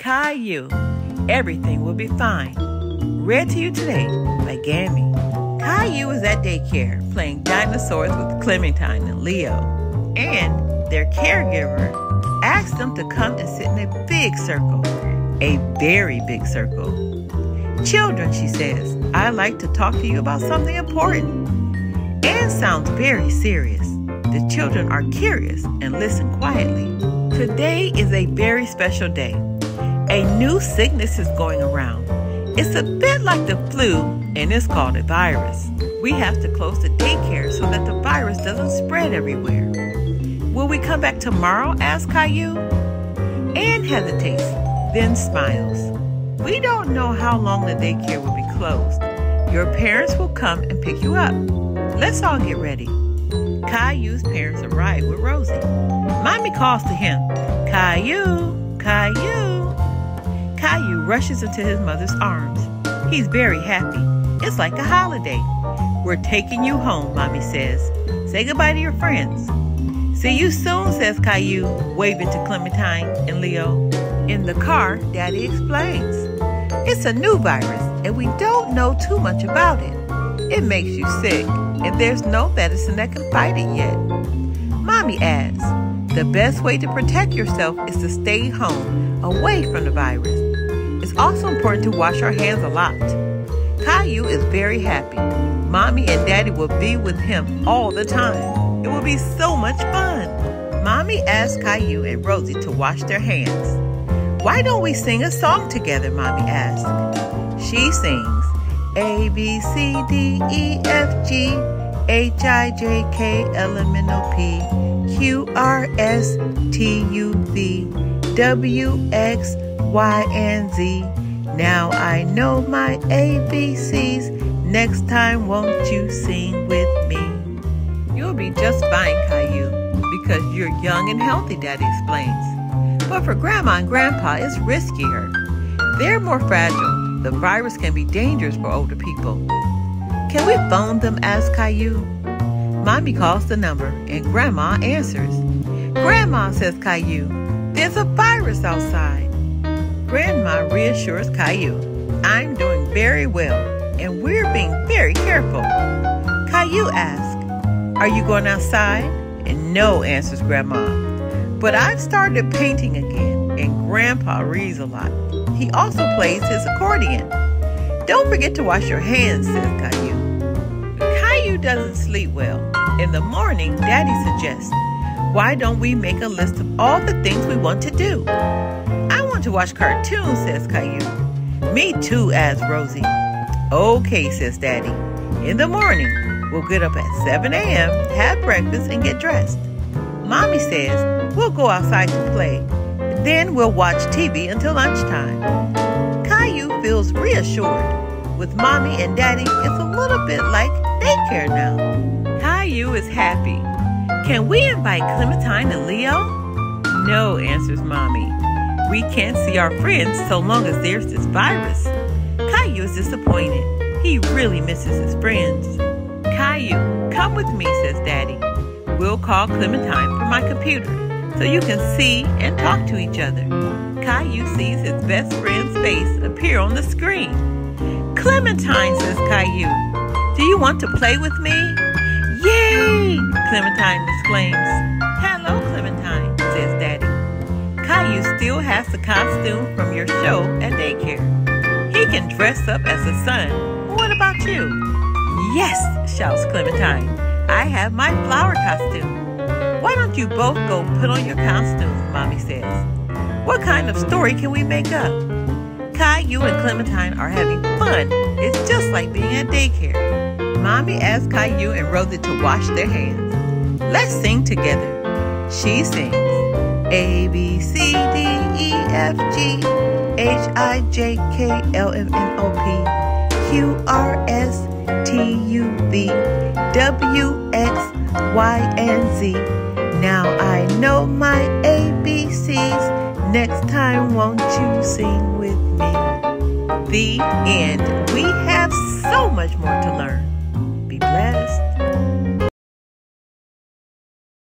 Caillou, Everything Will Be Fine. Read to you today by Gammy. Caillou is at daycare playing dinosaurs with Clementine and Leo. And their caregiver asked them to come and sit in a big circle, a very big circle. Children, she says, I'd like to talk to you about something important. Anne sounds very serious. The children are curious and listen quietly. Today is a very special day. A new sickness is going around. It's a bit like the flu, and it's called a virus. We have to close the daycare so that the virus doesn't spread everywhere. Will we come back tomorrow? asked Caillou. Anne hesitates, then smiles. We don't know how long the daycare will be closed. Your parents will come and pick you up. Let's all get ready. Caillou's parents arrive with Rosie. Mommy calls to him, Caillou, Caillou. Caillou rushes into his mother's arms. He's very happy. It's like a holiday. We're taking you home, Mommy says. Say goodbye to your friends. See you soon, says Caillou, waving to Clementine and Leo. In the car, Daddy explains. It's a new virus, and we don't know too much about it. It makes you sick, and there's no medicine that can fight it yet. Mommy adds, the best way to protect yourself is to stay home, away from the virus. It's also important to wash our hands a lot. Caillou is very happy. Mommy and Daddy will be with him all the time. It will be so much fun. Mommy asked Caillou and Rosie to wash their hands. Why don't we sing a song together? Mommy asked. She sings A, B, C, D, E, F, G, H, I, J, K, L, M, N, O, P, Q, R, S, T, U, V, W, X, Y, and Z. Now I know my ABCs. Next time, won't you sing with me? You'll be just fine, Caillou, because you're young and healthy, Daddy explains. But for Grandma and Grandpa, it's riskier. They're more fragile. The virus can be dangerous for older people. Can we phone them? asks Caillou. Mommy calls the number and Grandma answers. Grandma, says Caillou, there's a virus outside. Grandma reassures Caillou, I'm doing very well and we're being very careful. Caillou asks, Are you going outside? And no, answers Grandma. But I've started painting again and Grandpa reads a lot. He also plays his accordion. Don't forget to wash your hands, says Caillou. Caillou doesn't sleep well. In the morning, Daddy suggests, Why don't we make a list of all the things we want to do? To watch cartoons, says Caillou. Me too, adds Rosie. Okay, says Daddy. In the morning, we'll get up at 7 a.m., have breakfast, and get dressed. Mommy says we'll go outside to play. Then we'll watch TV until lunchtime. Caillou feels reassured. With Mommy and Daddy, it's a little bit like daycare now. Caillou is happy. Can we invite Clementine and Leo? No, answers Mommy. We can't see our friends so long as there's this virus. Caillou is disappointed. He really misses his friends. Caillou, come with me, says Daddy. We'll call Clementine from my computer so you can see and talk to each other. Caillou sees his best friend's face appear on the screen. Clementine, says Caillou. Do you want to play with me? Yay! Clementine exclaims. Caillou still has the costume from your show at daycare. He can dress up as a sun. What about you? Yes, shouts Clementine. I have my flower costume. Why don't you both go put on your costumes, Mommy says. What kind of story can we make up? Caillou and Clementine are having fun. It's just like being at daycare. Mommy asks Caillou and Rosie to wash their hands. Let's sing together. She sings A, B, C, D, E, F, G, H, I, J, K, L, M, N, O, P, Q, R, S, T, U, V, W, X, Y, and Z. Now I know my ABCs. Next time, won't you sing with me? The end. We have so much more to learn. Be blessed.